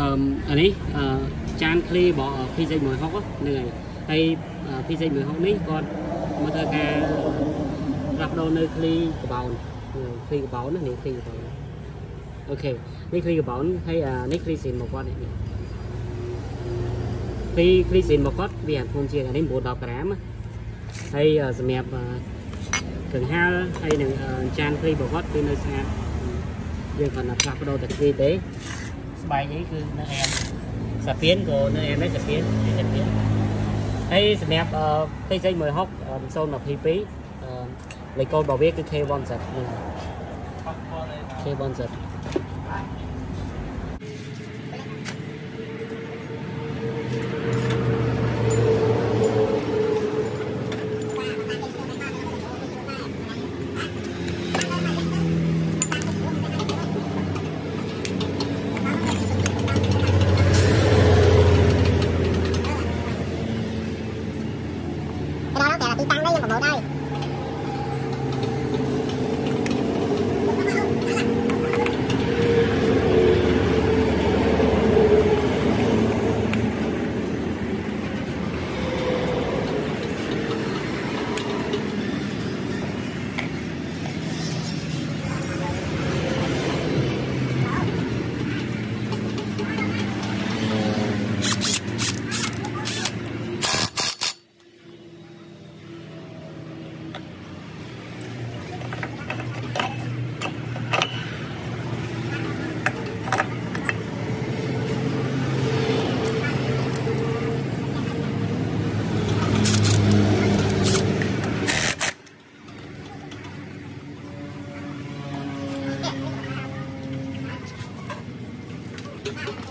អានេះអឺចានឃ្លីរបស់ PZ160 ហ្នឹងហើយហើយ PZ160 នេះគាត់មកធ្វើការផ្លាស់ប្ដូរនៅឃ្លីកបោនឃ្លីកបោននេះឃ្លីកបោនអូខេនេះឃ្លីកបោនហើយអានេះឃ្លីស៊ីនមកគាត់នេះឃ្លីឃ្លីស៊ីនមកគាត់វាធំជាងអានេះ9 10ក្រាមហើយសម្រាប់កង្ហាលហើយនឹងចានឃ្លីរបស់គាត់គឺនៅស្ងាត់យើងគាត់ណាផ្លាស់ប្ដូរតែឃ្លីទេ ស្បែកនេះគឺនៅអែមសាពៀនក៏នៅអែមដែរសាពៀនសាពៀនហើយសម្រាប់ពេជ្រ160 022លេខកូដរបស់វាគឺ K1Z ហ្នឹង ติดตามได้ Come on.